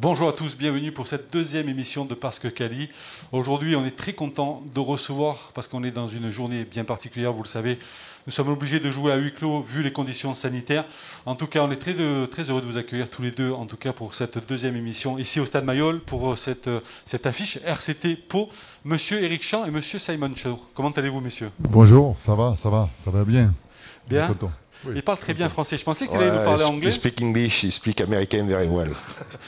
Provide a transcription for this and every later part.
Bonjour à tous, bienvenue pour cette deuxième émission de Parce que Cali. Aujourd'hui, on est très content de recevoir, parce qu'on est dans une journée bien particulière, vous le savez, nous sommes obligés de jouer à huis clos vu les conditions sanitaires. En tout cas, on est très, très heureux de vous accueillir tous les deux, en tout cas pour cette deuxième émission ici au Stade Mayol, pour cette, cette affiche RCT Pau. Monsieur Eric Champ et Monsieur Simon Shaw. Comment allez-vous, messieurs? Bonjour, ça va, ça va, ça va bien. Bien. Il parle très bien français. Je pensais qu'il allait nous parler anglais. Il speak English, il speak American very well.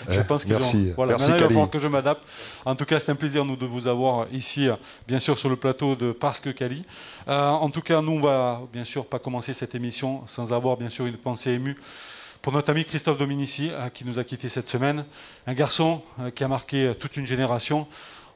je pense qu'ils Merci. Ont... Voilà, Merci, maintenant, il que je m'adapte. En tout cas, c'est un plaisir nous de vous avoir ici, bien sûr, sur le plateau de Parce que Cali. Euh, en tout cas, nous, on va bien sûr pas commencer cette émission sans avoir bien sûr une pensée émue pour notre ami Christophe Dominici, euh, qui nous a quittés cette semaine. Un garçon euh, qui a marqué toute une génération.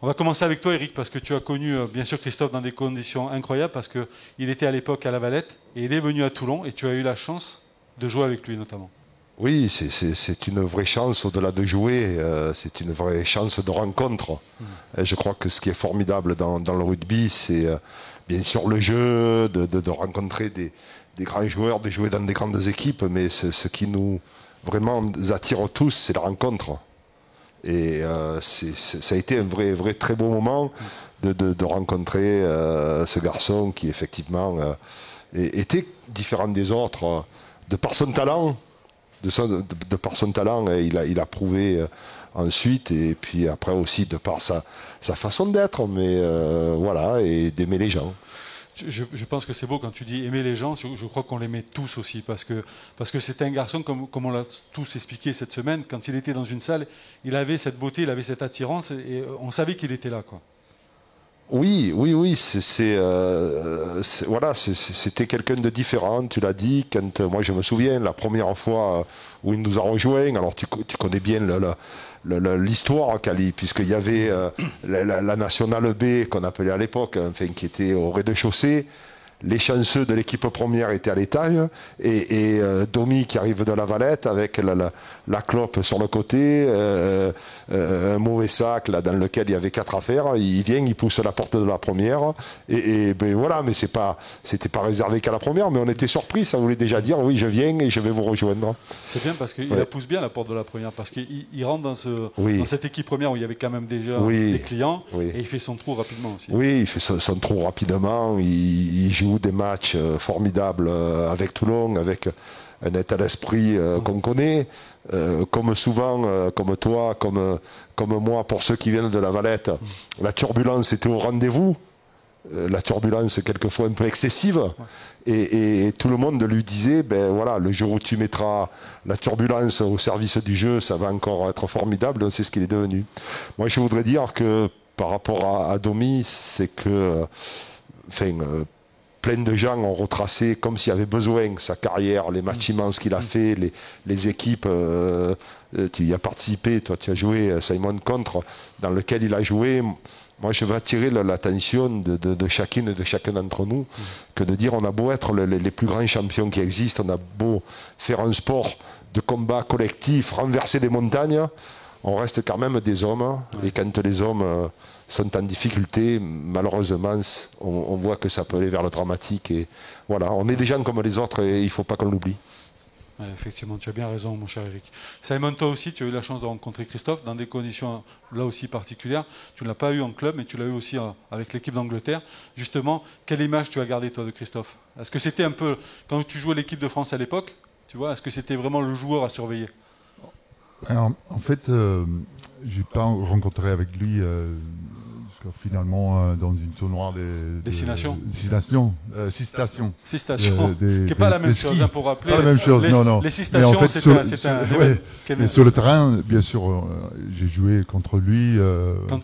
On va commencer avec toi, Eric, parce que tu as connu, euh, bien sûr, Christophe dans des conditions incroyables, parce qu'il était à l'époque à La Valette, et il est venu à Toulon, et tu as eu la chance de jouer avec lui, notamment. Oui, c'est une vraie chance, au-delà de jouer, euh, c'est une vraie chance de rencontre. Mmh. Et je crois que ce qui est formidable dans, le rugby, c'est euh, bien sûr le jeu, de, rencontrer des, grands joueurs, de jouer dans des grandes équipes, mais ce qui nous vraiment attire tous, c'est la rencontre. Et euh, ça a été un vrai, vrai très beau moment de, rencontrer euh, ce garçon qui effectivement euh, était différent des autres de par son talent. De, par son talent, il a, il a prouvé ensuite, et puis après aussi de par sa, sa façon d'être, mais voilà, et d'aimer les gens. Je, pense que c'est beau quand tu dis aimer les gens. Je, crois qu'on l'aimait tous aussi parce que c'était un garçon comme, comme on l'a tous expliqué cette semaine. Quand il était dans une salle, il avait cette beauté, il avait cette attirance et on savait qu'il était là, quoi. Oui, oui, oui, c'est euh, voilà, c'était quelqu'un de différent. Tu l'as dit. Quand moi je me souviens la première fois où il nous a rejoints. Alors tu, connais bien l'histoire, Cali, puisqu'il y avait euh, la, la, nationale B qu'on appelait à l'époque, enfin qui était au rez-de-chaussée les chanceux de l'équipe première étaient à l'étage et, euh, Domi qui arrive de la Valette avec la, clope sur le côté, euh, euh, un mauvais sac là, dans lequel il y avait quatre affaires. Il vient, il pousse la porte de la première et, ben voilà, mais c'est pas, c'était pas réservé qu'à la première, mais on était surpris. Ça voulait déjà dire oui, je viens et je vais vous rejoindre. C'est bien parce qu'il pousse bien la porte de la première parce qu'il rentre dans, ce, cette équipe première où il y avait quand même déjà des clients et il fait son trou rapidement aussi. Oui, il fait son, trou rapidement. il joue des matchs euh, formidables euh, avec Toulon, avec un état d'esprit euh, qu'on connaît. comme souvent, comme toi, comme, comme moi, pour ceux qui viennent de la Valette, la turbulence était au rendez-vous. La turbulence quelquefois un peu excessive. Et, tout le monde lui disait, ben voilà, le jour où tu mettras la turbulence au service du jeu, ça va encore être formidable. C'est ce qu'il est devenu. Moi, je voudrais dire que par rapport à, à Domi, c'est que, enfin, plein de gens ont retracé comme s'il y avait besoin sa carrière, les matchs immenses qu'il a fait, les, équipes. Euh, euh, tu y as participé, toi tu as joué euh, Simon Contre, dans lequel il a joué. Moi, je veux attirer l'attention de, chacune et de chacun d'entre nous, que de dire on a beau être les plus grands champions qui existent, on a beau faire un sport de combat collectif, renverser des montagnes, on reste quand même des hommes. Et quand les hommes sont en difficulté, malheureusement, on, voit que ça peut aller vers le dramatique. Et voilà, on est des gens comme les autres et il ne faut pas qu'on l'oublie. effectivement, tu as bien raison, mon cher Eric. Simon, toi aussi, tu as eu la chance de rencontrer Christophe dans des conditions là aussi particulières. Tu ne l'as pas eu en club, mais tu l'as eu aussi euh, avec l'équipe d'Angleterre. Justement, quelle image tu as gardée, toi, de Christophe? Est-ce que c'était un peu, quand tu jouais l'équipe de France à l'époque, tu vois, est-ce que c'était vraiment le joueur à surveiller? En fait, euh, je n'ai pas rencontré avec lui. Euh, finalement, euh, dans une tournoi des. Destination Six stations. Euh, six stations. Six stations. qui n'est pas la même chose, hein, pour rappeler. Pas la même chose, les, non, non. Les six stations, c'est un. mais sur le terrain, bien sûr, euh, j'ai joué contre lui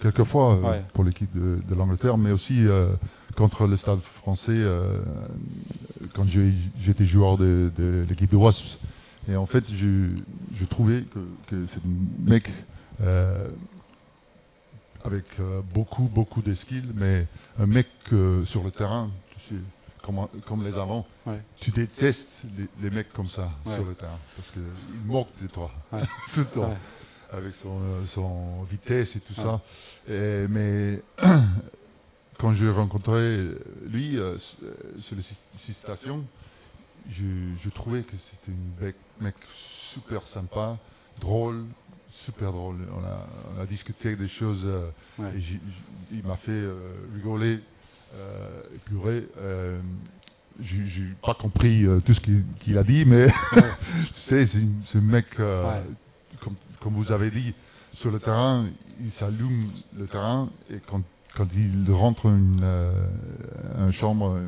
quelques fois pour l'équipe de, l'Angleterre, mais aussi contre le stade français quand j'étais joueur de, l'équipe de Wasps. Et en fait, je, trouvais que, que c'est un mec avec euh, beaucoup, beaucoup de skills, mais un mec euh, sur le terrain, tu sais, comme, comme les avant, tu détestes les, mecs comme ça sur le terrain, parce qu'il moque de toi tout le temps, avec son, euh, son, vitesse et tout ça. Et, mais quand j'ai rencontré lui sur les six, stations, je, je, trouvais que c'était un mec, mec super sympa, drôle, super drôle. On a, discuté des choses. il m'a fait rigoler, pleurer j'ai pas compris tout ce qu'il a dit, mais c'est ce mec, comme, comme, vous avez dit, sur le terrain, il s'allume le terrain et quand, quand il rentre une, une chambre,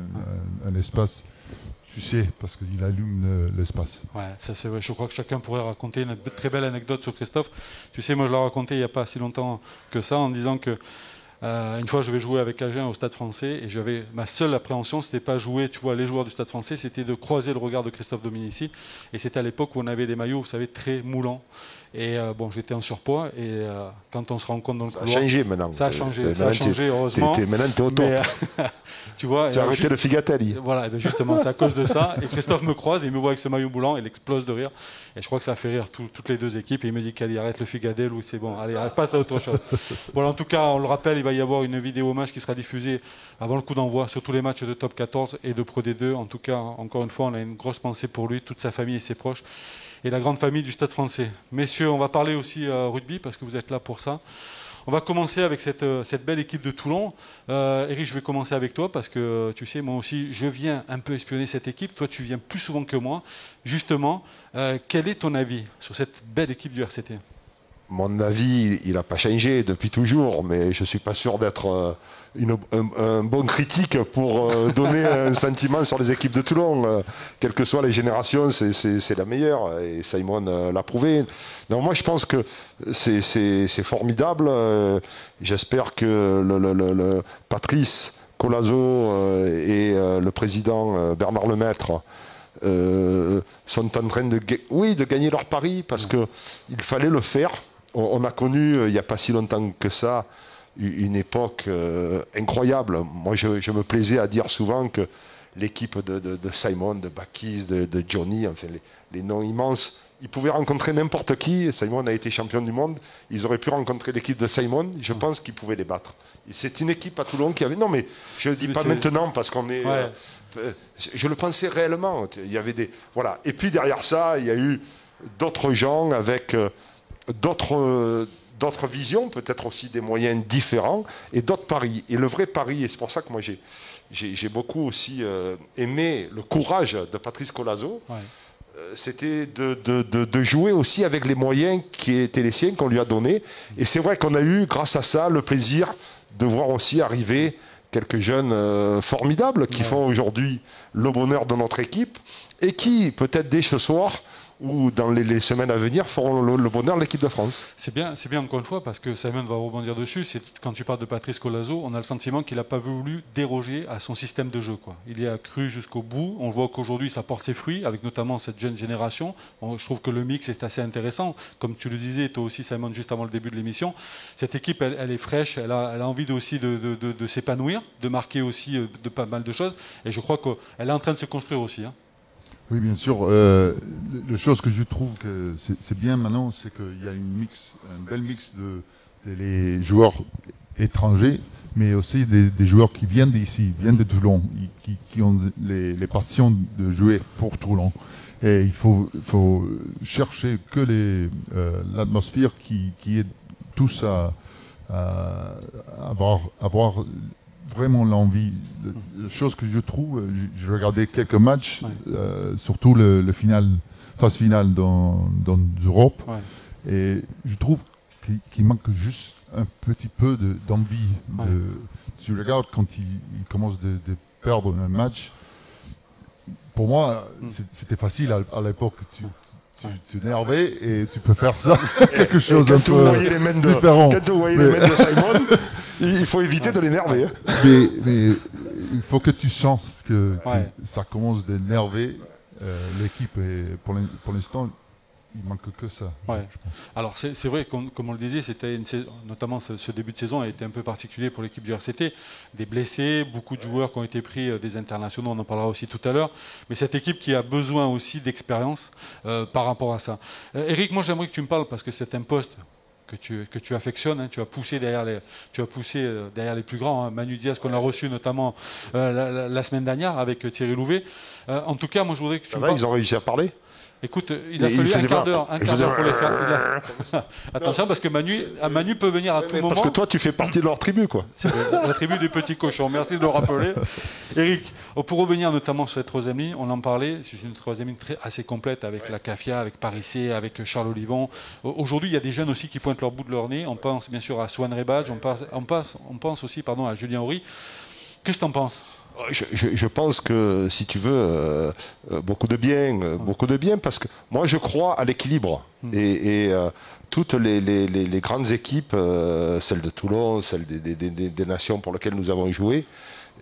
un, espace, tu sais, parce qu'il allume l'espace. Ouais, ça c'est vrai. Je crois que chacun pourrait raconter une très belle anecdote sur Christophe. Tu sais, moi je l'ai raconté il n'y a pas si longtemps que ça en disant que euh, une fois, je vais jouer avec Agen au Stade français et j'avais ma seule appréhension, c'était pas jouer, tu vois, les joueurs du Stade français, c'était de croiser le regard de Christophe Dominici. Et c'était à l'époque où on avait des maillots, vous savez, très moulants. Et euh, bon, j'étais en surpoids. Et euh, quand on se rencontre dans le ça couloir. Ça a changé maintenant. Ça a changé, ça a changé heureusement. maintenant, tu es au top. tu vois, tu as arrêté le Figatelli. Voilà, ben justement, c'est à cause de ça. Et Christophe me croise, et il me voit avec ce maillot moulant, il explose de rire. Et je crois que ça fait rire toutes les deux équipes. Et il me dit qu'allez, arrête le Figadel ou c'est bon, allez, passe à autre chose. bon, en tout cas, on le rappelle, il va y avoir une vidéo match qui sera diffusée avant le coup d'envoi sur tous les matchs de top 14 et de Pro D2. En tout cas, encore une fois, on a une grosse pensée pour lui, toute sa famille et ses proches et la grande famille du Stade français. Messieurs, on va parler aussi euh, rugby parce que vous êtes là pour ça. On va commencer avec cette, euh, belle équipe de Toulon. Euh, Eric, je vais commencer avec toi parce que tu sais, moi aussi, je viens un peu espionner cette équipe. Toi, tu viens plus souvent que moi. Justement, quel est ton avis sur cette belle équipe du RCT mon avis, il n'a pas changé depuis toujours, mais je ne suis pas sûr d'être euh, un, bon critique pour euh, donner un sentiment sur les équipes de Toulon. Euh, quelles que soient les générations, c'est la meilleure, et Simon l'a prouvé. Donc moi, je pense que c'est formidable. J'espère que le, Patrice Colazo et le président Bernard Lemaître sont en train de, oui, de gagner leur pari, parce qu'il fallait le faire on, a connu, euh, il n'y a pas si longtemps que ça, une époque euh, incroyable. Moi, je, me plaisais à dire souvent que l'équipe de, Simon, de Bakis, de, Johnny, enfin les, noms immenses, ils pouvaient rencontrer n'importe qui. Simon a été champion du monde. Ils auraient pu rencontrer l'équipe de Simon. Je pense qu'ils pouvaient les battre. C'est une équipe à Toulon qui avait. Non, mais je ne dis pas maintenant parce qu'on est. Euh, je le pensais réellement. Il y avait des. Voilà. Et puis derrière ça, il y a eu d'autres gens avec d'autres d'autres visions, peut-être aussi des moyens différents et d'autres paris. Et le vrai pari, et c'est pour ça que moi j'ai, j'ai, beaucoup aussi euh, aimé le courage de Patrice Colazo, euh, c'était de, de, de, jouer aussi avec les moyens qui étaient les siens qu'on lui a donnés. Et c'est vrai qu'on a eu, grâce à ça, le plaisir de voir aussi arriver quelques jeunes euh, formidables qui font aujourd'hui le bonheur de notre équipe et qui, peut-être dès ce soir, ou dans les, semaines à venir feront le, bonheur de l'équipe de France. C'est bien, bien encore une fois parce que Simon va rebondir dessus. Quand tu parles de Patrice Colazo, on a le sentiment qu'il n'a pas voulu déroger à son système de jeu. Il y a cru jusqu'au bout. On voit qu'aujourd'hui ça porte ses fruits avec notamment cette jeune génération. je trouve que le mix est assez intéressant. Comme tu le disais, toi aussi Simon juste avant le début de l'émission, cette équipe elle, est fraîche, elle a, envie aussi de, de, s'épanouir, de marquer aussi euh, de pas mal de choses. Et je crois qu'elle est en train de se construire aussi. Hein. Oui, bien sûr. Euh, la chose que je trouve que c'est bien maintenant, c'est qu'il y a une mix, un bel mix de, les joueurs étrangers, mais aussi des, joueurs qui viennent d'ici, viennent de Toulon, qui, ont les, passions de jouer pour Toulon. Et il faut, chercher que euh, l'atmosphère qui, qui est tous à, à avoir, avoir vraiment l'envie. La chose que je trouve, euh, je, regardais quelques matchs, euh, surtout le, final, phase finale dans, dans l'Europe, et je trouve qu'il manque juste un petit peu d'envie. De, si tu regardes quand il, commence de, perdre un match, pour moi, mm. c'était facile à, l'époque. Tu, tu t'énervais et tu peux faire ça, quelque chose un peu différent. Quand tu voyais les mains de Simon, il faut éviter de l'énerver. Hein. Mais, il faut que tu sens que, ça commence d'énerver euh, l'équipe. Et pour l'instant, il manque que ça. Alors c'est vrai, comme, on le disait, c'était notamment ce, début de saison a été un peu particulier pour l'équipe du RCT. Des blessés, beaucoup de joueurs qui ont été pris, euh, des internationaux, on en parlera aussi tout à l'heure. Mais cette équipe qui a besoin aussi d'expérience euh, par rapport à ça. Eric, moi j'aimerais que tu me parles parce que c'est un poste que tu, que tu affectionnes. Hein. tu as poussé derrière les, tu as poussé euh, derrière les plus grands. Hein. Manu Diaz qu'on a reçu notamment euh, la, semaine dernière avec Thierry Louvet. Euh, en tout cas, moi je voudrais que Ça va, ils ont réussi à parler? Écoute, il a fallu un quart d'heure pour les faire. Attention, parce que Manu, Manu peut venir à tout moment. Parce que toi, tu fais partie de leur tribu, quoi. C'est la tribu des petits cochons. Merci de le rappeler. Eric, pour revenir notamment sur cette troisième ligne, on en parlait, c'est une troisième ligne très, assez complète avec la CAFIA, avec Paris avec Charles Olivon. Aujourd'hui, il y a des jeunes aussi qui pointent leur bout de leur nez. On pense bien sûr à Swan Rebadge, on pense aussi pardon, à Julien Horry. Qu'est-ce que tu en penses je, pense que, si tu veux, euh, euh, beaucoup de bien, euh, beaucoup de bien, parce que moi je crois à l'équilibre. Hmm. Et, toutes les, grandes équipes, celles de Toulon, celles des, nations pour lesquelles nous avons joué,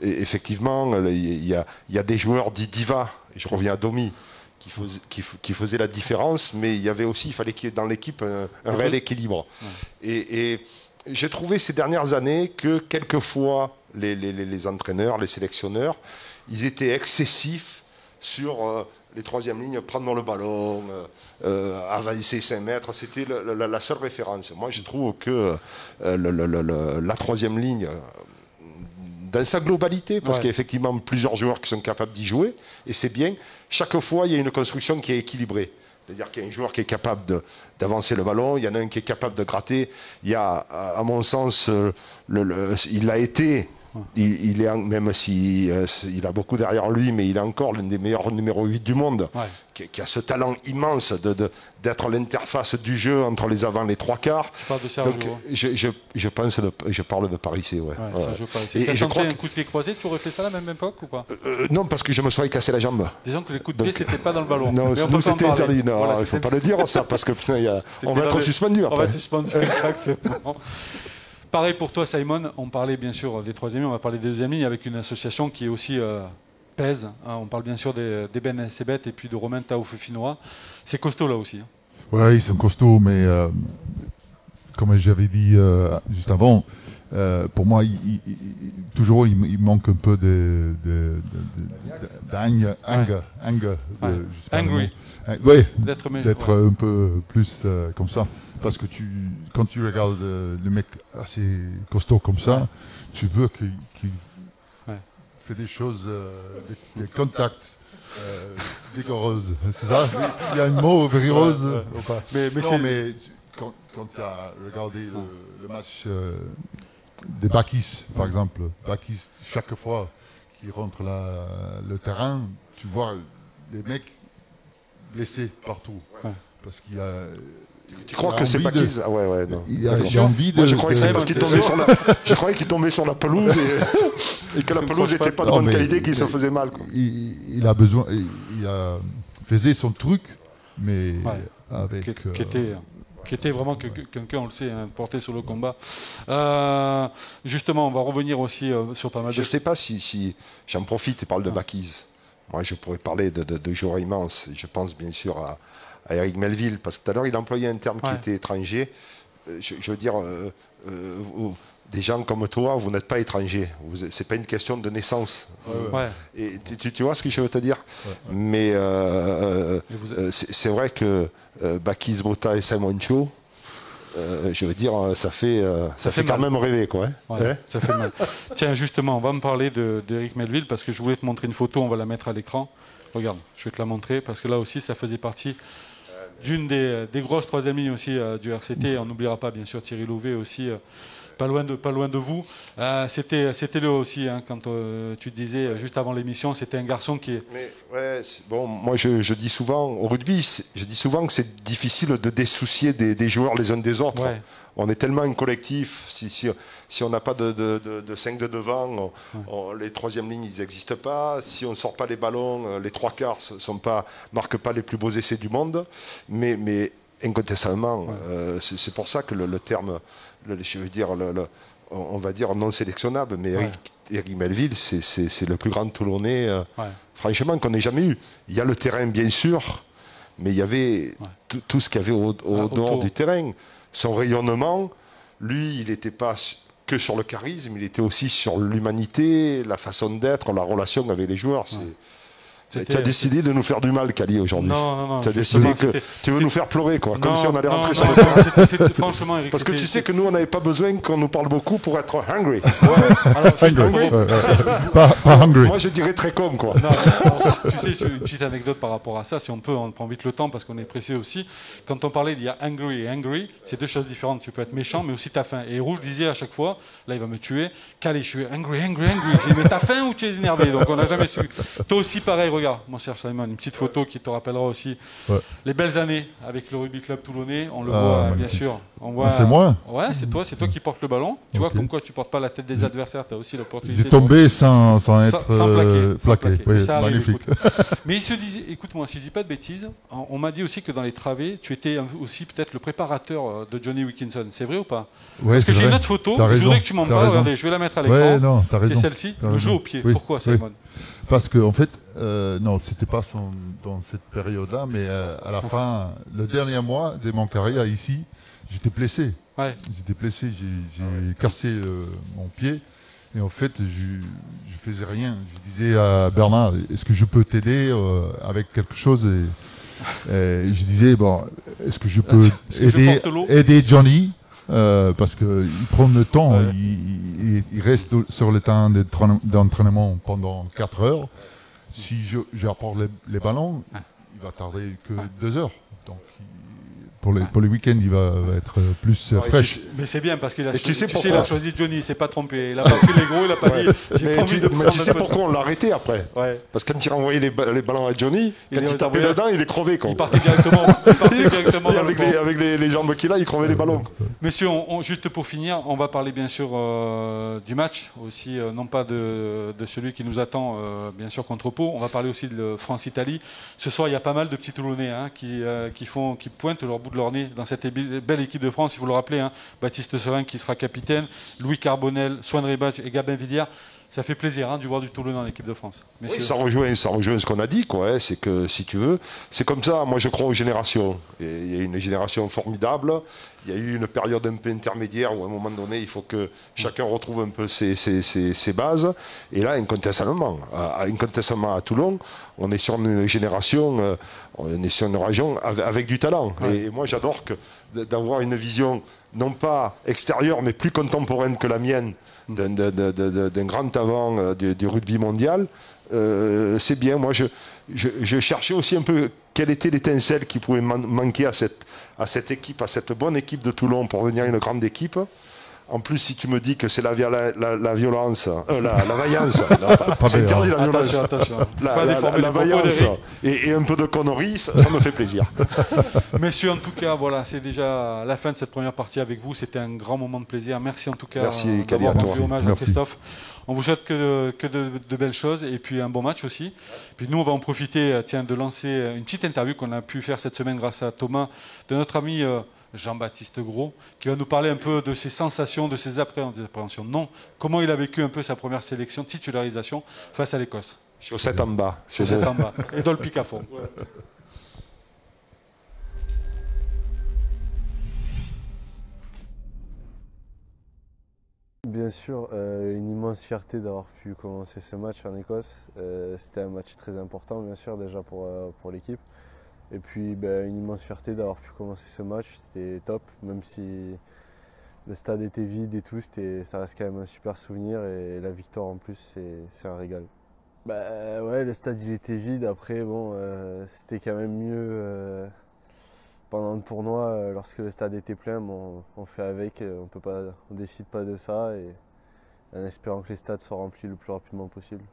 effectivement, il y, a, des joueurs dits divas. Je reviens à Domi. Qui, faisait la différence, mais il y avait aussi, il fallait qu'il y ait dans l'équipe un, réel équilibre. et j'ai trouvé ces dernières années que quelquefois les, entraîneurs, les sélectionneurs, ils étaient excessifs sur euh, les troisièmes lignes, prendre le ballon, euh, euh avancer 5 mètres. C'était la, seule référence. Moi, je trouve que euh, la troisième ligne, dans sa globalité, parce qu'il y a effectivement plusieurs joueurs qui sont capables d'y jouer, et c'est bien, chaque fois, il y a une construction qui est équilibrée. C'est-à-dire qu'il y a un joueur qui est capable d'avancer le ballon, il y en a un qui est capable de gratter. Il y a, à mon sens, il a été il, est, même s'il euh, il a beaucoup derrière lui, mais il est encore l'un des meilleurs numéro 8 du monde, qui, a ce talent immense d'être l'interface du jeu entre les avant et les trois quarts. Je parle de Sergio. Donc, je, pense je parle de Paris, ouais. ouais, Et, je crois un coup de pied croisé, tu aurais fait ça à la même époque ou pas? Euh, euh, Non, parce que je me serais cassé la jambe. Disons que les coups de pied, c'était pas dans le ballon. Non, nous, c'était interdit. Non, il ne faut pas le dire, ça, parce que on va être suspendu après. On va être suspendu, exactement. Pareil pour toi, Simon. On parlait bien sûr des troisième on va parler des deuxième lignes avec une association qui est aussi euh, pèse. Hein. on parle bien sûr d'Eben Sebet et puis de Romain Taoufefinois. C'est costaud là aussi. Hein. Oui, ils sont costauds, mais euh, comme j'avais dit euh, juste avant, pour moi, toujours il, manque un peu de, d'être un peu plus comme ça. Parce que tu, quand tu regardes euh, le mec assez costaud comme ça, tu veux qu'il fait des choses, euh, des, contacts. Euh, vigoreuses, c'est ça? Il y a un mot vigoureuse ou pas? Mais, non, mais quand, tu as regardé le, match des Bakis, par exemple, Bakis, chaque fois qu'il rentre la, le terrain, tu vois les mecs blessés partout. Parce qu'il y a tu crois que c'est pas qu'ils ah ouais, ouais, non. Il a, envie de. je croyais que c'est parce qu'il tombait sur la. Je croyais qu'il tombait sur la pelouse et, et que la pelouse n'était pas de bonne qualité, qu'il se faisait mal. Quoi. Il, a besoin. Il a faisait son truc, mais avec. Qui, qui, était, qui était vraiment que, quelqu'un, on le sait, hein, porté sur le combat. Euh, justement, on va revenir aussi euh, sur pas mal de. Je ne sais pas si, si j'en profite et parle de Bakis. Moi, je pourrais parler de, de, de joueurs immenses. Je pense bien sûr à à Eric Melville, parce que tout à l'heure, il employait un terme qui était étranger. Euh, je, veux dire, euh, des gens comme toi, vous n'êtes pas étranger. Ce n'est pas une question de naissance. Et tu, vois ce que je veux te dire? Mais c'est vrai que Bakis Bota et Simon Cho, je veux dire, ça fait, ça, fait, quand même rêver. Quoi, hein ça fait mal. Tiens, justement, on va me parler d'Eric Melville parce que je voulais te montrer une photo, on va la mettre à l'écran. Regarde, je vais te la montrer parce que là aussi, ça faisait partie d'une des, grosses troisième lignes aussi euh, du RCT. On n'oubliera pas bien sûr Thierry Louvet aussi, euh, pas, loin de, pas loin de vous. Euh, c'était, c'était le aussi, hein, quand tu disais juste avant l'émission, c'était un garçon qui est... Mais ouais, bon, moi je, dis souvent, au rugby, je dis souvent que c'est difficile de dessoucier des, joueurs les uns des autres on est tellement un collectif, si, si, on n'a pas de, de, 5 de devant, les troisièmes lignes, ils n'existent pas. Si on ne sort pas les ballons, euh, les trois quarts ne pas, marquent pas les plus beaux essais du monde. Mais, mais incontestablement, euh, c'est pour ça que le, terme, je veux dire, on va dire non sélectionnable, mais Eric, Melville, c'est le plus grand Toulonnais, euh, franchement, qu'on n'ait jamais eu. Il y a le terrain, bien sûr, mais il y avait tout ce qu'il y avait au, au dehors du terrain. Son rayonnement, lui, il n'était pas que sur le charisme, il était aussi sur l'humanité, la façon d'être, la relation avec les joueurs. Tu as décidé de nous faire du mal, Kali, aujourd'hui. Non, non, non. Tu as décidé que tu veux nous faire pleurer, quoi. comme si on allait rentrer sur le terrain. Franchement, Eric, Parce que tu sais que nous, on n'avait pas besoin qu'on nous parle beaucoup pour être hungry. pas, hungry. Moi, je dirais très con, quoi. tu sais, une petite anecdote par rapport à ça, si on peut, on prend vite le temps parce qu'on est précis aussi. Quand on parlait d'il y a hungry et angry, c'est deux choses différentes. Tu peux être méchant, mais aussi t'as faim. Et Rouge disait à chaque fois, là, il va me tuer, Kali, je suis angry, angry, angry. J'ai dit, mais t'as faim ou tu es énervé? Donc, on n'a jamais su. Toi aussi, pareil, regarde, mon cher Simon, une petite photo qui te rappellera aussi les belles années avec le rugby club toulonnais. On le ah, voit, bien sûr. C'est moi Ouais, c'est toi, c'est toi qui portes le ballon. Tu vois, comme quoi tu portes pas la tête des adversaires, tu as aussi l'opportunité. J'ai tombé sans, sans, être euh, plaqué. magnifique. Mais il se dit, écoute-moi, si je dis pas de bêtises, on m'a dit aussi que dans les travées, tu étais aussi peut-être le préparateur euh, de Johnny Wilkinson. C'est vrai ou pas? Ouais, Parce que j'ai une autre photo, je voudrais que tu m'en parles. Regardez, je vais la mettre à l'écran. c'est celle-ci, le jeu au pied. Pourquoi, Simon? Parce qu'en en fait, euh, non, c'était pas dans cette période-là, mais euh, à la fin, le dernier mois de mon carrière ici, j'étais blessé. J'étais blessé, j'ai cassé euh, mon pied. Et en fait, je, je faisais rien. Je disais à Bernard, est-ce que je peux t'aider avec quelque chose? Et, je disais, bon, est-ce que je peux aider, aider, Johnny? Euh, parce qu'il prend le temps, il, reste sur le temps d'entraînement pendant 4 heures. Si j'apporte les, les, ballons, il va tarder que 2 heures. Donc pour les, pour les week-ends, il va, être plus euh, fraîche. mais c'est bien parce qu'il a, tu sais il a choisi Johnny, il s'est pas trompé. Il a pas pris les gros, il a pas dit. Mais, tu, mais tu, sais pourquoi on l'a arrêté après? Parce que quand il renvoyait les, les ballons à Johnny, quand il, tapait dedans, il est crevé. Il partait directement. Il partait directement avec, les, avec les, jambes qu'il a, il crevait les ballons. Messieurs, juste pour finir, on va parler bien sûr euh, du match, aussi euh, non pas de, de, celui qui nous attend bien sûr contre Pau. On va parler aussi de France-Italie. Ce soir, il y a pas mal de petits Toulonnais hein, qui, qui, font, qui pointent leur bout de leur nez dans cette belle équipe de France. Il faut le rappeler, hein. Baptiste Serin qui sera capitaine, Louis Carbonel, Swan Ribach et Gabin Vidière ça fait plaisir hein, de voir du Toulon dans l'équipe de France. Oui, ça rejoint, ça rejoint ce qu'on a dit. Hein. c'est que si tu veux, c'est comme ça. Moi, je crois aux générations. il y a une génération formidable. Il y a eu une période un peu intermédiaire où, à un moment donné, il faut que chacun retrouve un peu ses, ses, bases. Et là, incontestablement, à, incontestablement à Toulon, on est sur une génération, euh, on est sur une région avec, du talent. Et, moi, j'adore d'avoir une vision non pas extérieure, mais plus contemporaine que la mienne d'un grand avant euh, du, rugby mondial, euh, c'est bien. Moi, je, cherchais aussi un peu quelle était l'étincelle qui pouvait manquer à cette, à cette équipe, à cette bonne équipe de Toulon pour devenir une grande équipe. En plus, si tu me dis que c'est la, la, violence, euh, la, vaillance, c'est interdit la violence, la, vaillance et, un peu de conneries, ça, me fait plaisir. Messieurs, en tout cas, voilà, c'est déjà la fin de cette première partie avec vous. C'était un grand moment de plaisir. Merci en tout cas Merci, d'avoir rendu hommage à Christophe. On vous souhaite que, de, belles choses et puis un bon match aussi. Puis nous, on va en profiter euh, tiens, de lancer une petite interview qu'on a pu faire cette semaine grâce à Thomas, de notre ami. Euh, Jean-Baptiste Gros, qui va nous parler un peu de ses sensations, de ses appréhensions. Non, comment il a vécu un peu sa première sélection, titularisation face à l'Écosse. Chaussette en bas. Chaussette en bas. Et dans le pic à fond. Bien sûr, euh, une immense fierté d'avoir pu commencer ce match en Écosse. Euh, c'était un match très important, bien sûr, déjà pour, euh, pour l'équipe. Et puis ben, une immense fierté d'avoir pu commencer ce match, c'était top, même si le stade était vide et tout, ça reste quand même un super souvenir. Et la victoire en plus c'est un régal. Bah ouais, le stade il était vide, après bon, euh, c'était quand même mieux euh, pendant le tournoi, euh, lorsque le stade était plein, on fait avec, on peut pas, on décide pas de ça. Et en espérant que les stades soient remplis le plus rapidement possible.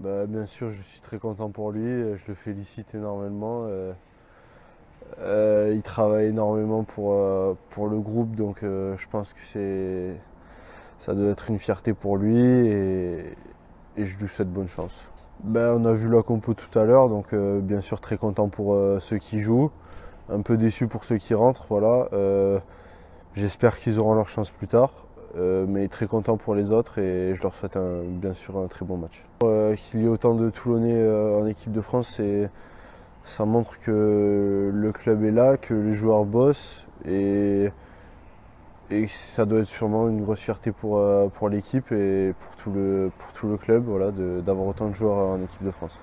Bah, bien sûr, je suis très content pour lui, je le félicite énormément. Euh, euh, il travaille énormément pour, euh, pour le groupe, donc je pense que c'est, ça doit être une fierté pour lui et, je lui souhaite bonne chance. Ben, on a vu la compo tout à l'heure, donc bien sûr très content pour ceux qui jouent, un peu déçu pour ceux qui rentrent. Voilà. J'espère qu'ils auront leur chance plus tard. Euh, mais très content pour les autres et je leur souhaite bien sûr un très bon match. Euh, qu'il y ait autant de Toulonnais euh, en équipe de France, ça montre que le club est là, que les joueurs bossent et, ça doit être sûrement une grosse fierté pour, pour l'équipe et pour tout le, pour tout le club voilà, d'avoir autant de joueurs en équipe de France.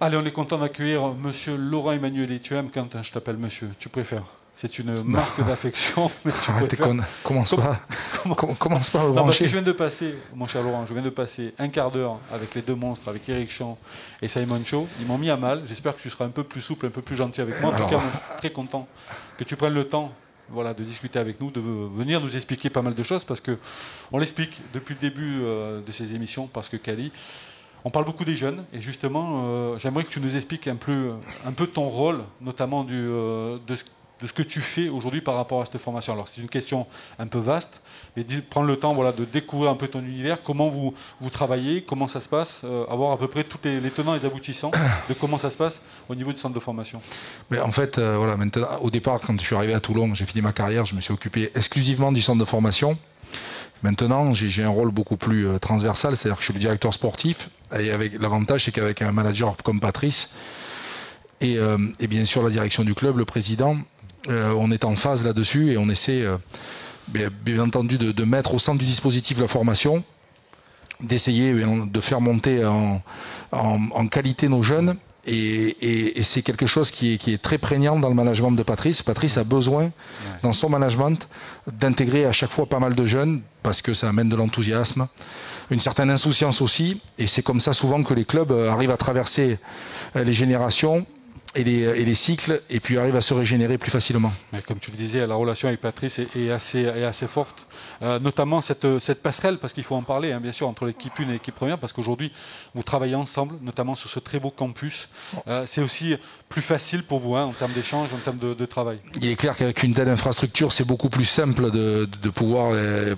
Allez, on est content d'accueillir Monsieur Laurent Emmanuel et tu aimes quand hein, je t'appelle Monsieur, tu préfères? C'est une marque d'affection. commence pas. commence, pas à je viens de passer, mon cher Laurent, je viens de passer un quart d'heure avec les deux monstres, avec Eric Champ et Simon Cho. Ils m'ont mis à mal. J'espère que tu seras un peu plus souple, un peu plus gentil avec moi. En tout cas, je suis très content que tu prennes le temps voilà, de discuter avec nous, de venir nous expliquer pas mal de choses parce que on l'explique depuis le début euh, de ces émissions parce que Kali, on parle beaucoup des jeunes et justement, euh, j'aimerais que tu nous expliques un peu, un peu ton rôle, notamment du, euh, de ce de ce que tu fais aujourd'hui par rapport à cette formation. Alors c'est une question un peu vaste, mais prendre le temps voilà, de découvrir un peu ton univers, comment vous, vous travaillez, comment ça se passe, euh, avoir à peu près tous les, tenants et les aboutissants de comment ça se passe au niveau du centre de formation. Mais en fait, euh, voilà, maintenant, au départ, quand je suis arrivé à Toulon, j'ai fini ma carrière, je me suis occupé exclusivement du centre de formation. Maintenant, j'ai un rôle beaucoup plus euh, transversal, c'est-à-dire que je suis le directeur sportif, et avec l'avantage, c'est qu'avec un manager comme Patrice, et, bien sûr la direction du club, le président, euh, on est en phase là-dessus et on essaie, euh, bien, entendu, de, mettre au centre du dispositif la formation, d'essayer de faire monter en, qualité nos jeunes. Et, c'est quelque chose qui est, très prégnant dans le management de Patrice. Patrice a besoin, dans son management, d'intégrer à chaque fois pas mal de jeunes parce que ça amène de l'enthousiasme, une certaine insouciance aussi. Et c'est comme ça souvent que les clubs euh, arrivent à traverser les générations et les, cycles, et puis arrive à se régénérer plus facilement. comme tu le disais, la relation avec Patrice est, assez, assez forte, euh, notamment cette, cette, passerelle, parce qu'il faut en parler, hein, bien sûr, entre l'équipe 1 et l'équipe première, parce qu'aujourd'hui, vous travaillez ensemble, notamment sur ce très beau campus. Euh, c'est aussi plus facile pour vous hein, en termes d'échange, en termes de, travail. Il est clair qu'avec une telle infrastructure, c'est beaucoup plus simple de, de pouvoir euh,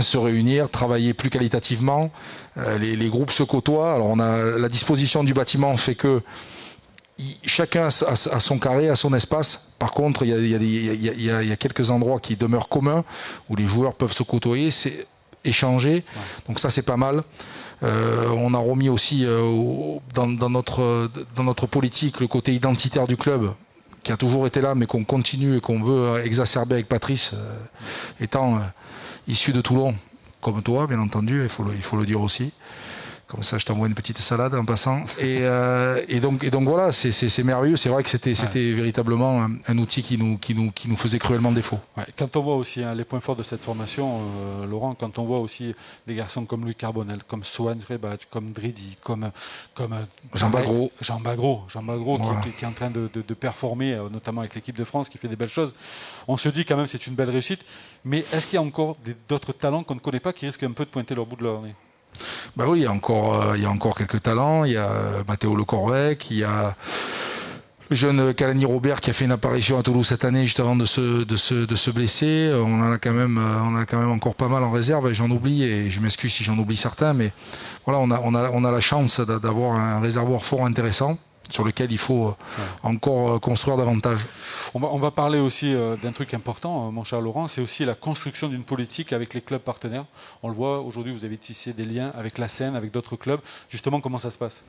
se réunir, travailler plus qualitativement. les, les, groupes se côtoient. Alors on a la disposition du bâtiment fait que chacun a, son carré, a son espace. Par contre, il y, a, quelques endroits qui demeurent communs où les joueurs peuvent se côtoyer, c'est échanger. Donc ça, c'est pas mal. Euh, on a remis aussi euh, dans, notre, dans notre politique le côté identitaire du club qui a toujours été là, mais qu'on continue et qu'on veut exacerber avec Patrice, euh, étant issu de Toulon, comme toi, bien entendu, il faut il faut le dire aussi. Comme ça, je t'envoie une petite salade en passant. Et, euh, donc, et donc voilà, c'est merveilleux. C'est vrai que c'était véritablement un, outil qui nous, qui, nous, qui nous faisait cruellement défaut. Quand on voit aussi hein, les points forts de cette formation, euh, Laurent, quand on voit aussi des garçons comme Louis Carbonel, comme Swan Rebach, comme Dridi, comme, comme euh, Jean Bagro, Jean Bagro, Jean Bagro qui, est en train de, de performer, notamment avec l'équipe de France, qui fait des belles choses. On se dit quand même c'est une belle réussite. Mais est-ce qu'il y a encore d'autres talents qu'on ne connaît pas qui risquent un peu de pointer leur bout de leur nez? Bah oui, il y a encore, euh, il y a encore quelques talents. Il y a euh, Matteo Le Corvec, il y a le jeune Calani Robert qui a fait une apparition à Toulouse cette année juste avant de se, de se, de se blesser. On en a quand même, euh, on a quand même encore pas mal en réserve. J'en oublie et je m'excuse si j'en oublie certains, mais voilà, on a, on a, on a la chance d'avoir un réservoir fort intéressant sur lequel il faut euh, encore euh, construire davantage. On va, parler aussi euh, d'un truc important, mon cher Laurent, c'est aussi la construction d'une politique avec les clubs partenaires. On le voit, aujourd'hui, vous avez tissé des liens avec la Seine, avec d'autres clubs. Justement, comment ça se passe?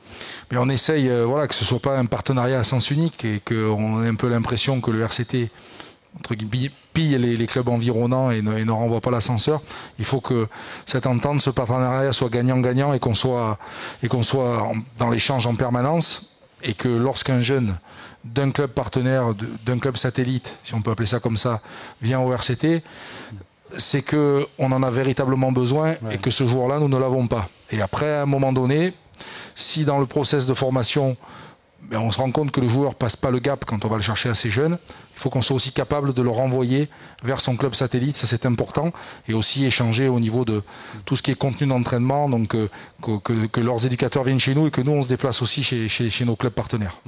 Mais On essaye voilà, que ce ne soit pas un partenariat à sens unique et qu'on ait un peu l'impression que le RCT entre guillemets, pille les, clubs environnants et ne, renvoie pas l'ascenseur. Il faut que cette entente, ce partenariat soit gagnant-gagnant et qu'on soit, et qu'on soit dans l'échange en permanence et que lorsqu'un jeune d'un club partenaire, d'un club satellite, si on peut appeler ça comme ça, vient au RCT, c'est qu'on en a véritablement besoin et que ce jour-là, nous ne l'avons pas. Et après, à un moment donné, si dans le process de formation, ben, on se rend compte que le joueur passe pas le gap quand on va le chercher assez jeune, il faut qu'on soit aussi capable de le renvoyer vers son club satellite, ça c'est important, et aussi échanger au niveau de tout ce qui est contenu d'entraînement, donc euh, que, leurs éducateurs viennent chez nous et que nous on se déplace aussi chez, chez, nos clubs partenaires.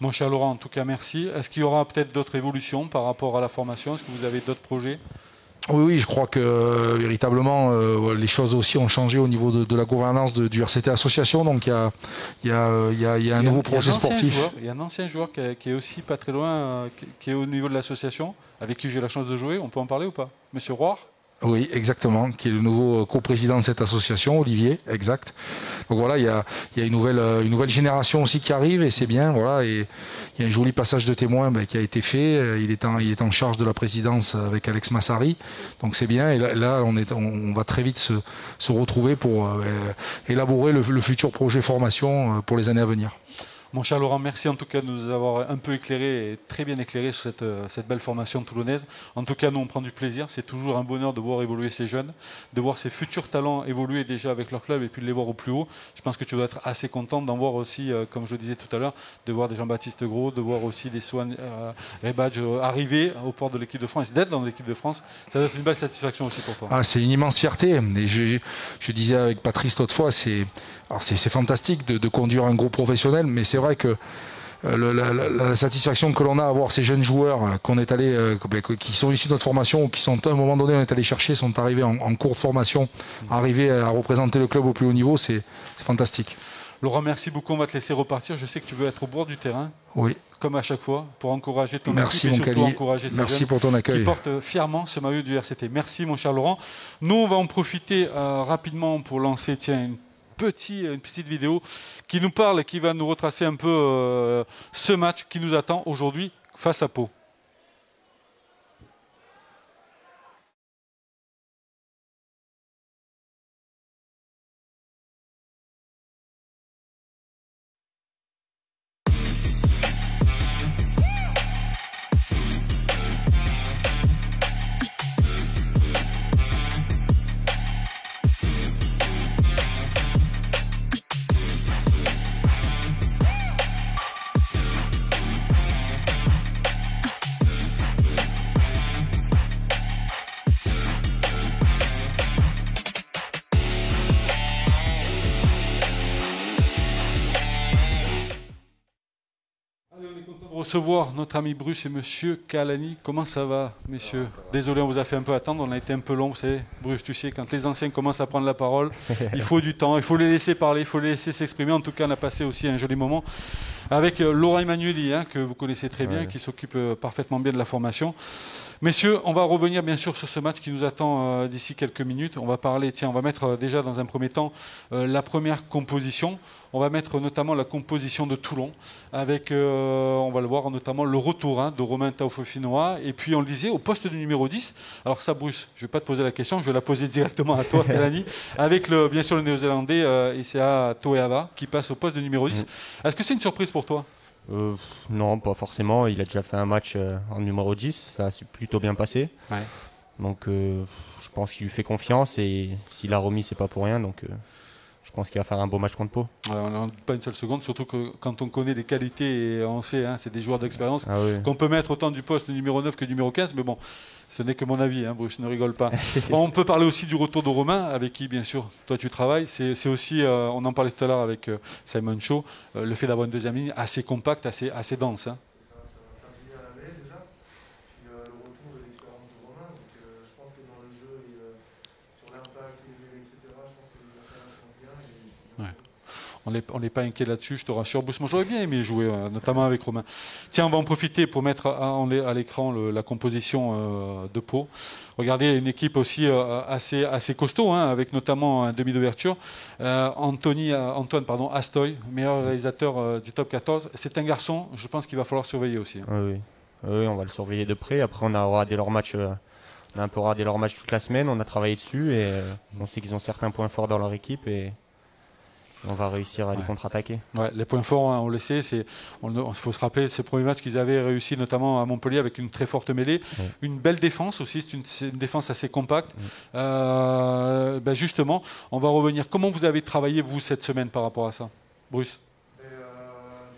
Mon cher Laurent, en tout cas merci. Est-ce qu'il y aura peut-être d'autres évolutions par rapport à la formation? Est-ce que vous avez d'autres projets? Oui, oui, je crois que euh, véritablement euh, les choses aussi ont changé au niveau de, la gouvernance du RCT Association. Donc il y a, un nouveau projet sportif. il y a un ancien joueur qui, est aussi pas très loin, euh, qui, est au niveau de l'association, avec qui j'ai la chance de jouer. On peut en parler ou pas? Monsieur Roire oui, exactement, qui est le nouveau coprésident de cette association, Olivier, exact. Donc voilà, il y a, une, nouvelle, euh, une nouvelle génération aussi qui arrive et c'est bien. Voilà, et il y a un joli passage de témoin ben, qui a été fait. Euh, il est, en, il est en charge de la présidence avec Alex Massari, donc c'est bien. Et là, on, est, on, va très vite se, retrouver pour euh, élaborer le, futur projet formation pour les années à venir. Mon cher Laurent, merci en tout cas de nous avoir un peu éclairé et très bien éclairé sur cette, euh, cette, belle formation toulonnaise. En tout cas, nous, on prend du plaisir. C'est toujours un bonheur de voir évoluer ces jeunes, de voir ces futurs talents évoluer déjà avec leur club et puis de les voir au plus haut. Je pense que tu dois être assez content d'en voir aussi, euh, comme je le disais tout à l'heure, de voir des Jean-Baptiste Gros, de voir aussi des Swan euh, Rebadge arriver au port de l'équipe de France, d'être dans l'équipe de France. Ça doit être une belle satisfaction aussi pour toi. Ah, c'est une immense fierté. Je, disais avec Patrice l'autre fois, c'est fantastique de, de conduire un groupe professionnel, mais c'est vrai que euh, la, satisfaction que l'on a à voir ces jeunes joueurs euh, qu'on est allé, euh, ben, qui sont issus de notre formation ou qui sont à un moment donné on est allé chercher, sont arrivés en, cours de formation, arrivés à représenter le club au plus haut niveau, c'est fantastique. Laurent, merci beaucoup. On va te laisser repartir. Je sais que tu veux être au bord du terrain. Oui. Comme à chaque fois, pour encourager ton merci, équipe et surtout encourager ces Merci pour ton accueil. Qui portent fièrement ce maillot du RCT. Merci, mon cher Laurent. Nous, on va en profiter rapidement pour lancer tiens, une une petite vidéo qui nous parle et qui va nous retracer un peu euh, ce match qui nous attend aujourd'hui face à Pau. Recevoir notre ami Bruce et Monsieur Kalani. Comment ça va, messieurs Désolé, on vous a fait un peu attendre, on a été un peu long, c'est Bruce, tu sais, quand les anciens commencent à prendre la parole, il faut du temps, il faut les laisser parler, il faut les laisser s'exprimer. En tout cas, on a passé aussi un joli moment avec euh, Laura Emmanueli, hein, que vous connaissez très bien, qui s'occupe euh, parfaitement bien de la formation. Messieurs, on va revenir bien sûr sur ce match qui nous attend euh, d'ici quelques minutes. On va parler, tiens, on va mettre euh, déjà dans un premier temps euh, la première composition. On va mettre notamment la composition de Toulon, avec, on va le voir, notamment le retour hein, de Romain Taufofinois. Et puis on le disait, au poste du numéro 10. Alors ça, Bruce, je ne vais pas te poser la question, je vais la poser directement à toi, Kalani, avec le, bien sûr le néo-zélandais Isea Toeava qui passe au poste de numéro 10. Mm. Est-ce que c'est une surprise pour toi? Euh, non, pas forcément. Il a déjà fait un match euh, en numéro 10. Ça s'est plutôt bien passé. Donc euh, je pense qu'il lui fait confiance et s'il a remis, c'est pas pour rien. Donc je pense qu'il va faire un beau match contre Pau. on pas une seule seconde, surtout que quand on connaît les qualités et on sait, hein, c'est des joueurs d'expérience ah qu'on peut mettre autant du poste numéro 9 que numéro 15. Mais bon, ce n'est que mon avis, hein, Bruce, ne rigole pas. on peut parler aussi du retour de Romain, avec qui, bien sûr, toi tu travailles. C'est aussi, euh, on en parlait tout à l'heure avec euh, Simon Shaw, euh, le fait d'avoir une deuxième ligne assez compacte, assez, assez dense. Hein. On n'est pas inquiet là-dessus, je te rassure. J'aurais bien aimé jouer, euh, notamment avec Romain. Tiens, on va en profiter pour mettre à, l'écran la composition euh, de Pau. Regardez, une équipe aussi euh, assez, costaud, hein, avec notamment un demi d'ouverture. Anthony, Antoine pardon, Astoy, meilleur réalisateur du top 14. C'est un garçon, je pense qu'il va falloir surveiller aussi. Hein. Oui, oui. on va le surveiller de près. Après, on a regardé leur on a un peu regardé leur match toute la semaine, on a travaillé dessus et on sait qu'ils ont certains points forts dans leur équipe et on va réussir à les contre-attaquer. Ouais, les points forts, hein, on le sait, c'est, il faut se rappeler ces premiers matchs qu'ils avaient réussi, notamment à Montpellier, avec une très forte mêlée. Une belle défense aussi, c'est une, défense assez compacte. Euh, ben justement, on va revenir. Comment vous avez travaillé, vous, cette semaine par rapport à ça Bruce? Ben, euh,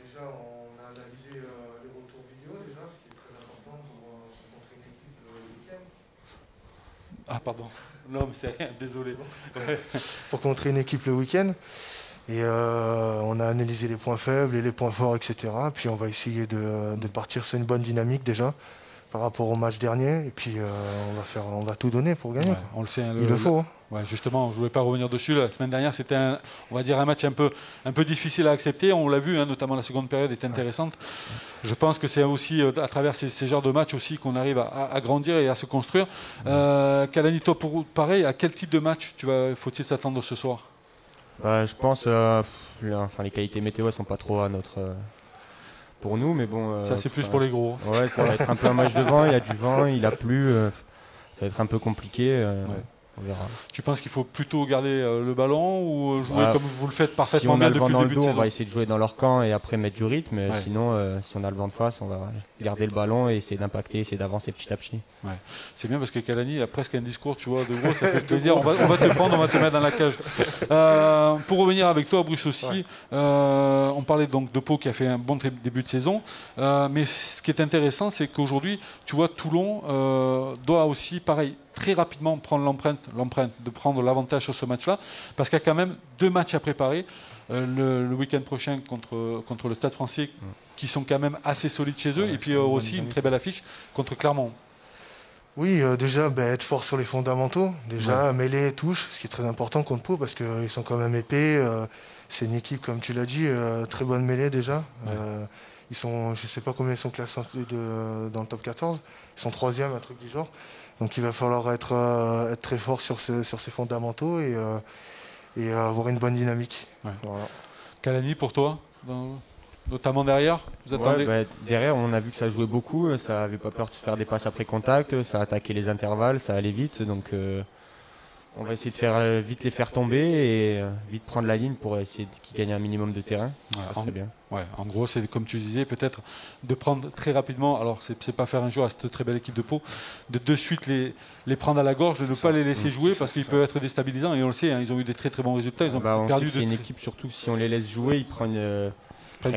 Déjà, on a analysé euh, les retours vidéo, déjà, ce qui est très important pour rencontrer une équipe le week-end. Ah, pardon. Non, mais c'est rien, désolé. pour contrer une équipe le week-end. Et euh, on a analysé les points faibles et les points forts, etc. Puis on va essayer de, partir sur une bonne dynamique déjà par rapport au match dernier. Et puis euh, on, va faire, on va tout donner pour gagner. on le sait. Hein, Il le, faut. Hein. Ouais, justement, je ne voulais pas revenir dessus. La semaine dernière, c'était un, on va dire un match un peu, un peu difficile à accepter. On l'a vu, hein, notamment la seconde période est intéressante. Je pense que c'est aussi euh, à travers ces, genres de matchs aussi qu'on arrive à, grandir et à se construire. Euh, Kalani, toi, pour, pareil, à quel type de match faut-il s'attendre ce soir? Bah, je pense, euh, enfin, les qualités météo sont pas trop à notre, euh, pour nous, mais bon. Euh, ça c'est plus pour les gros. Ouais, ça va être un peu un match de vent. Il y a du vent, il a plu. ça va être un peu compliqué. On verra. Tu penses qu'il faut plutôt garder euh, le ballon ou jouer comme vous le faites parfaitement si bien depuis le début de On va essayer de jouer dans leur camp et après mettre du rythme. Sinon, euh, si on a le vent de face, on va garder le ballon et essayer d'impacter, essayer d'avancer petit à petit. C'est bien parce que Kalani a presque un discours, tu vois, de gros, ça fait plaisir. On va, te prendre, on va te mettre dans la cage. Euh, pour revenir avec toi, Bruce aussi, on parlait donc de Pau qui a fait un bon début de saison. mais ce qui est intéressant, c'est qu'aujourd'hui, tu vois, Toulon doit aussi, pareil, très rapidement prendre l'empreinte, l'empreinte de prendre l'avantage sur ce match-là, parce qu'il y a quand même deux matchs à préparer. Euh, le, week-end prochain contre, contre le Stade français, qui sont quand même assez solides chez eux, et puis euh, aussi une très belle affiche contre Clermont. Oui, euh, déjà ben, être fort sur les fondamentaux, déjà mêler touche, ce qui est très important contre Pau parce qu'ils sont quand même épais. c'est une équipe, comme tu l'as dit, très bonne mêlée déjà. Ils sont, je ne sais pas combien ils sont classés dans le top 14, ils sont troisième, un truc du genre. Donc il va falloir être, euh, être très fort sur, sur ses fondamentaux et, euh, et avoir une bonne dynamique. Kalani pour toi Notamment derrière vous bah, Derrière, on a vu que ça jouait beaucoup. Ça n'avait pas peur de faire des passes après contact. Ça attaquait les intervalles. Ça allait vite. Donc, euh, on va essayer de faire euh, vite les faire tomber et euh, vite prendre la ligne pour essayer qu'ils gagnent un minimum de terrain. en, bien. Ouais, en gros, c'est comme tu disais, peut-être de prendre très rapidement. Alors, c'est pas faire un jour à cette très belle équipe de Pau, de de suite les, les prendre à la gorge, de ne pas les laisser mmh. jouer parce qu'ils peuvent être déstabilisants. Et on le sait, hein, ils ont eu des très très bons résultats. Ils ont bah, perdu. C'est une équipe surtout si on les laisse jouer, ils prennent. Euh,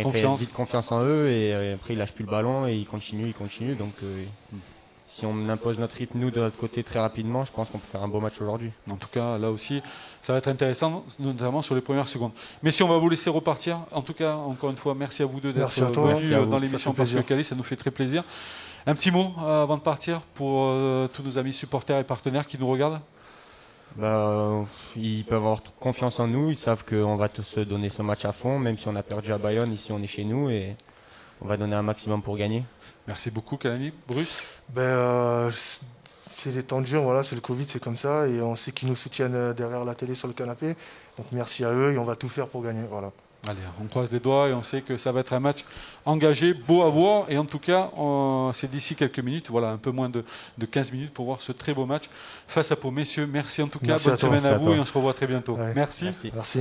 confiance. vite confiance en eux et, après ils lâchent plus le ballon et ils continuent, ils continuent. Donc mmh si on impose notre rythme, nous, de notre côté, très rapidement, je pense qu'on peut faire un beau match aujourd'hui. En tout cas, là aussi, ça va être intéressant, notamment sur les premières secondes. Mais si on va vous laisser repartir, en tout cas, encore une fois, merci à vous deux d'être venus dans l'émission Parce que Cali, ça nous fait très plaisir. Un petit mot euh, avant de partir pour euh, tous nos amis supporters et partenaires qui nous regardent bah, ils peuvent avoir confiance en nous, ils savent qu'on va se donner ce match à fond, même si on a perdu à Bayonne, ici on est chez nous et on va donner un maximum pour gagner. Merci beaucoup, Kalani. Bruce ben, euh, C'est les temps de voilà, c'est le Covid, c'est comme ça. Et on sait qu'ils nous soutiennent euh, derrière la télé sur le canapé. Donc merci à eux et on va tout faire pour gagner. Voilà. Allez, on croise les doigts et on sait que ça va être un match engagé, beau à voir. Et en tout cas, c'est d'ici quelques minutes, voilà, un peu moins de, 15 minutes pour voir ce très beau match face à Pau. Messieurs, merci en tout cas. Bonne semaine à, vous et on se revoit très bientôt. merci. merci.